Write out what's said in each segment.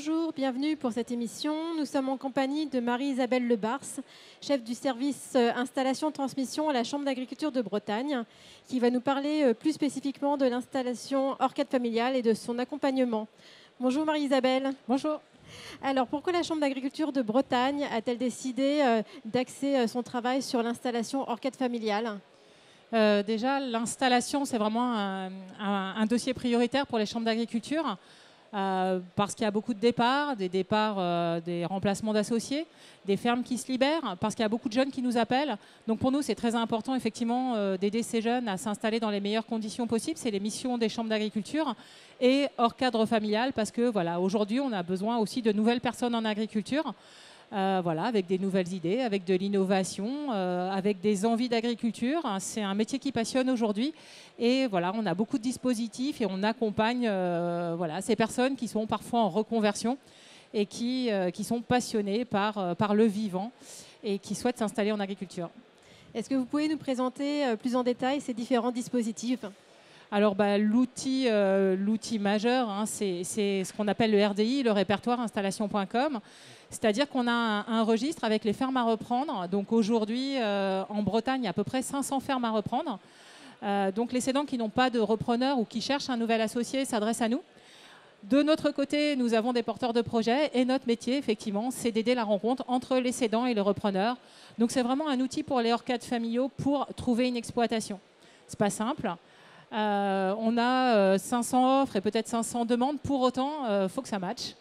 Bonjour, bienvenue pour cette émission. Nous sommes en compagnie de Marie-Isabelle Lebars, chef du service euh, installation-transmission à la Chambre d'agriculture de Bretagne, qui va nous parler euh, plus spécifiquement de l'installation Orcade familiale et de son accompagnement. Bonjour Marie-Isabelle. Bonjour. Alors pourquoi la Chambre d'agriculture de Bretagne a-t-elle décidé euh, d'axer son travail sur l'installation Orcade familiale? Déjà, l'installation, c'est vraiment un, dossier prioritaire pour les chambres d'agriculture. Euh, parce qu'il y a beaucoup de départs, des départs, euh, des remplacements d'associés, des fermes qui se libèrent, parce qu'il y a beaucoup de jeunes qui nous appellent. Donc pour nous, c'est très important effectivement euh, d'aider ces jeunes à s'installer dans les meilleures conditions possibles. C'est les missions des chambres d'agriculture et hors cadre familial, parce que voilà, aujourd'hui, on a besoin aussi de nouvelles personnes en agriculture. Euh, voilà, avec des nouvelles idées, avec de l'innovation, euh, avec des envies d'agriculture. C'est un métier qui passionne aujourd'hui. Et voilà, on a beaucoup de dispositifs et on accompagne euh, voilà, ces personnes qui sont parfois en reconversion et qui, qui sont passionnées par, par le vivant et qui souhaitent s'installer en agriculture. Est-ce que vous pouvez nous présenter plus en détail ces différents dispositifs? Alors bah, l'outil, l'outil majeur, hein, c'est, ce qu'on appelle le RDI, le répertoire installation.com. C'est-à-dire qu'on a un, registre avec les fermes à reprendre. Donc aujourd'hui, euh, en Bretagne, il y a à peu près 500 fermes à reprendre. Euh, donc les cédants qui n'ont pas de repreneur ou qui cherchent un nouvel associé s'adressent à nous. De notre côté, nous avons des porteurs de projets et notre métier, effectivement, c'est d'aider la rencontre entre les cédants et les repreneurs. Donc c'est vraiment un outil pour les orcades familiaux pour trouver une exploitation. C'est pas simple. Euh, on a 500 offres et peut-être 500 demandes. Pour autant, il faut que ça matche.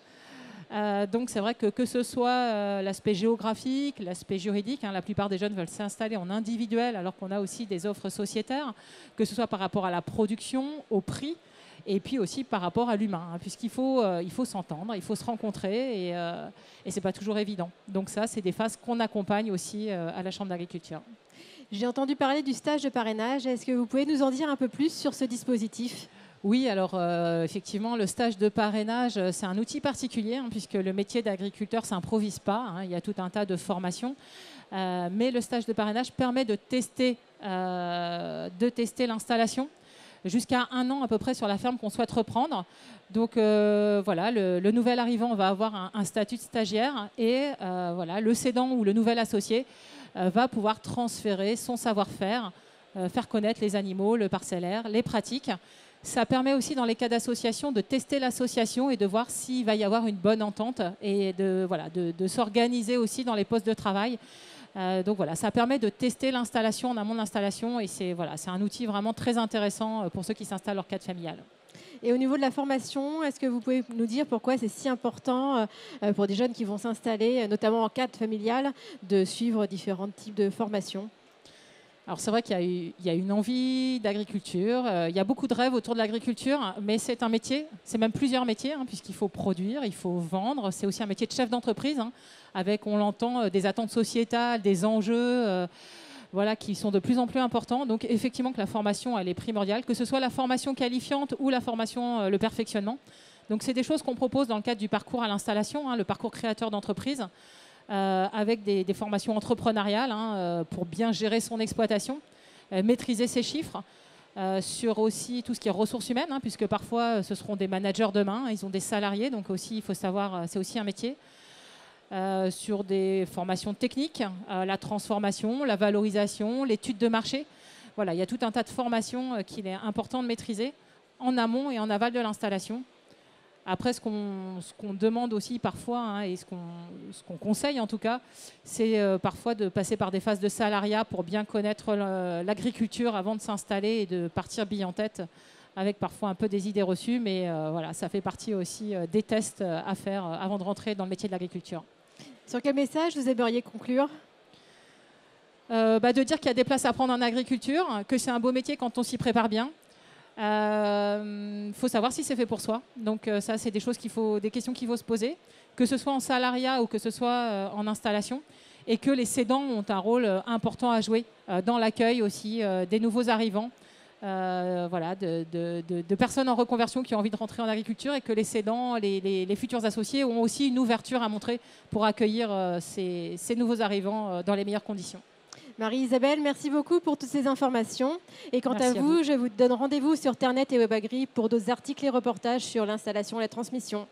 Euh, donc c'est vrai que que ce soit euh, l'aspect géographique, l'aspect juridique, hein, la plupart des jeunes veulent s'installer en individuel alors qu'on a aussi des offres sociétaires, que ce soit par rapport à la production, au prix et puis aussi par rapport à l'humain, hein, puisqu'il faut, euh, il faut s'entendre, il faut se rencontrer et, et ce n'est pas toujours évident. Donc ça, c'est des phases qu'on accompagne aussi à la Chambre d'agriculture. J'ai entendu parler du stage de parrainage. Est-ce que vous pouvez nous en dire un peu plus sur ce dispositif? Oui, alors euh, effectivement, le stage de parrainage, euh, c'est un outil particulier, hein, puisque le métier d'agriculteur ne s'improvise pas. Hein. il y a tout un tas de formations. Euh, mais le stage de parrainage permet de tester, de tester l'installation jusqu'à un an à peu près sur la ferme qu'on souhaite reprendre. Donc voilà, le, nouvel arrivant va avoir un, statut de stagiaire et voilà, le cédant ou le nouvel associé va pouvoir transférer son savoir-faire, faire connaître les animaux, le parcellaire, les pratiques. Ça permet aussi, dans les cas d'association, de tester l'association et de voir s'il va y avoir une bonne entente et de, voilà, de, s'organiser aussi dans les postes de travail. Euh, donc voilà, ça permet de tester l'installation en amont de l'installation et c'est voilà, un outil vraiment très intéressant euh, pour ceux qui s'installent leur cadre familial. Et au niveau de la formation, est-ce que vous pouvez nous dire pourquoi c'est si important euh, pour des jeunes qui vont s'installer, notamment en cadre familial, de suivre différents types de formations? Alors c'est vrai qu'il y, a une envie d'agriculture, euh, il y a beaucoup de rêves autour de l'agriculture, mais c'est un métier, c'est même plusieurs métiers, hein, puisqu'il faut produire, il faut vendre, c'est aussi un métier de chef d'entreprise, hein, avec, on l'entend, euh, des attentes sociétales, des enjeux. Euh, voilà, qui sont de plus en plus importants. Donc effectivement que la formation, elle est primordiale, que ce soit la formation qualifiante ou la formation, le perfectionnement. Donc c'est des choses qu'on propose dans le cadre du parcours à l'installation, hein, le parcours créateur d'entreprise. Euh, avec des, formations entrepreneuriales hein, euh, pour bien gérer son exploitation, euh, maîtriser ses chiffres. sur aussi tout ce qui est ressources humaines, hein, puisque parfois ce seront des managers demain, ils ont des salariés, donc aussi il faut savoir, c'est aussi un métier. sur des formations techniques, la transformation, la valorisation, l'étude de marché. Voilà, il y a tout un tas de formations qu'il est important de maîtriser en amont et en aval de l'installation après, ce qu'on demande aussi parfois, hein, et ce qu'on conseille en tout cas, c'est euh, parfois de passer par des phases de salariat pour bien connaître l'agriculture avant de s'installer et de partir bille en tête, avec parfois un peu des idées reçues, mais euh, voilà, ça fait partie aussi euh, des tests à faire avant de rentrer dans le métier de l'agriculture. Sur quel message vous aimeriez conclure? Bah, de dire qu'il y a des places à prendre en agriculture, que c'est un beau métier quand on s'y prépare bien, il euh, faut savoir si c'est fait pour soi. Donc euh, ça, c'est des choses qu'il faut, des questions qu'il faut se poser, que ce soit en salariat ou que ce soit euh, en installation, et que les cédants ont un rôle important à jouer dans l'accueil aussi des nouveaux arrivants. voilà, de, personnes en reconversion qui ont envie de rentrer en agriculture et que les cédants, les, futurs associés ont aussi une ouverture à montrer pour accueillir ces nouveaux arrivants dans les meilleures conditions. Marie-Isabelle, merci beaucoup pour toutes ces informations. Et quant à vous, je vous donne rendez-vous sur Ternet et WebAgri pour d'autres articles et reportages sur l'installation et la transmission.